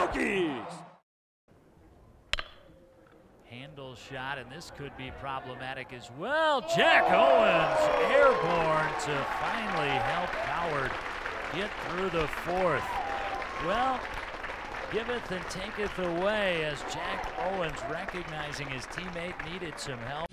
Hokies. Handle shot, and this could be problematic as well. Jack Owens airborne to finally help Howard get through the fourth. Well, giveth and taketh away as Jack Owens recognizing his teammate needed some help.